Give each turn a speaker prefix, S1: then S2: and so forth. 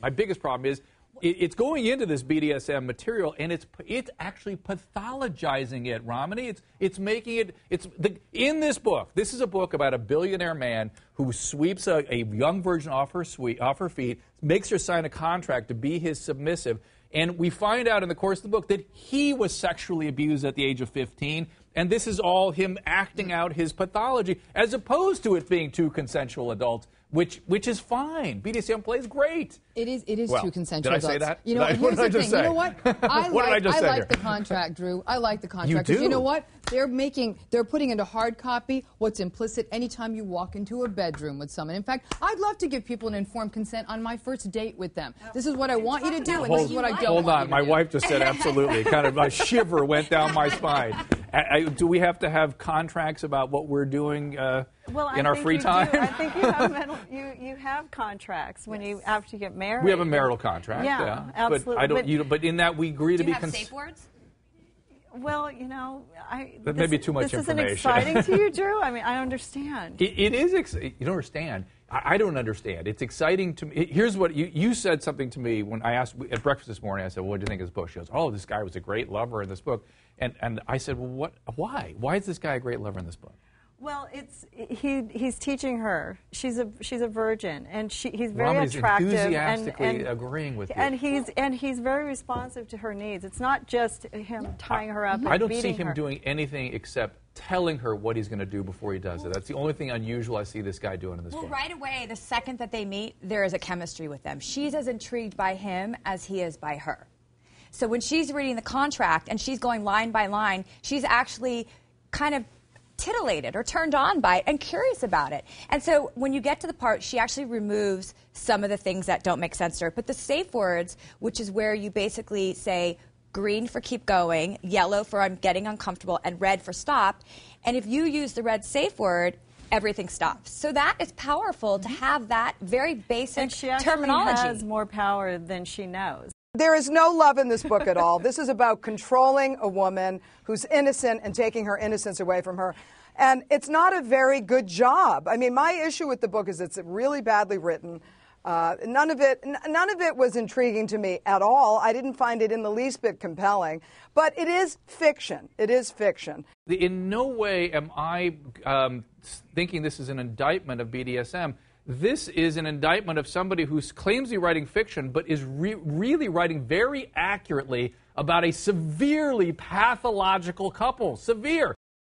S1: My biggest problem is it, it's going into this BDSM material and it's it's actually pathologizing it, Romney. It's it's making it it's the, in this book. This is a book about a billionaire man who sweeps a, a young virgin off her sweet, off her feet, makes her sign a contract to be his submissive. And we find out in the course of the book that he was sexually abused at the age of 15 and this is all him acting out his pathology, as opposed to it being two consensual adults, which which is fine. BDSM plays great.
S2: It is. It is
S1: well,
S2: two consensual adults.
S1: did I say that?
S2: You know,
S1: I, what did
S2: the
S1: I just
S2: thing.
S1: say?
S2: You know what? I
S1: what
S2: like,
S1: did I just
S2: I
S1: say
S2: like
S1: here?
S2: the contract, Drew. I like the contract. 'cause
S1: do.
S2: You know what? They're making. They're putting into hard copy what's implicit anytime you walk into a bedroom with someone. In fact, I'd love to give people an informed consent on my first date with them. This is what I want you to do, and this is what I don't
S1: Hold
S2: want
S1: on,
S2: you to
S1: my
S2: do.
S1: wife just said absolutely. kind of a shiver went down my spine. I, I, do we have to have contracts about what we're doing uh,
S3: Well,
S1: in
S3: I
S1: our free time?
S3: Do. I think you have mental, you you have contracts when you after you get married.
S1: we have a marital contract.
S3: Yeah,
S1: Yeah,
S3: absolutely.
S1: But I don't.
S3: But-
S1: you, but in that we agree
S4: Do
S1: to
S4: you
S1: be.
S4: have
S1: cons-
S4: safe words?
S3: Well, you know, I.
S1: That
S3: this,
S1: may be too much
S3: This isn't
S1: information.
S3: exciting to you, Drew. I mean, I understand.
S1: It, it is. Ex- you don't understand. I, I don't understand. It's exciting to me. Here's what you, you said something to me when I asked at breakfast this morning. I said, well, "What do you think of this book?" She goes, "Oh, this guy was a great lover in this book." And and I said, "Well, what? Why? Why is this guy a great lover in this book?"
S3: Well, it's he. He's teaching her. She's a she's a virgin, and she, he's very
S1: Romney's
S3: attractive. and,
S1: enthusiastically
S3: and,
S1: agreeing with you.
S3: And he's and he's very responsive to her needs. It's not just him tying her up. And
S1: I don't see
S3: beating
S1: him
S3: her.
S1: doing anything except telling her what he's going to do before he does it. That's the only thing unusual I see this guy doing in this
S4: Well,
S1: book.
S4: right away, the second that they meet, there is a chemistry with them. She's as intrigued by him as he is by her. So when she's reading the contract and she's going line by line, she's actually kind of titillated or turned on by it and curious about it. And so when you get to the part, she actually removes some of the things that don't make sense to her. But the safe words, which is where you basically say, green for keep going, yellow for I'm getting uncomfortable, and red for stop. And if you use the red safe word, everything stops. So that is powerful to mm-hmm. have that very basic
S3: And she
S4: terminology.
S3: has more power than she knows.
S5: There is no love in this book at all. This is about controlling a woman who's innocent and taking her innocence away from her. And it's not a very good job. I mean, my issue with the book is it's really badly written. Uh, none of it, none of it was intriguing to me at all. I didn't find it in the least bit compelling. But it is fiction. It is fiction.
S1: In no way am I um, thinking this is an indictment of BDSM. This is an indictment of somebody who claims to be writing fiction, but is re- really writing very accurately about a severely pathological couple. Severe.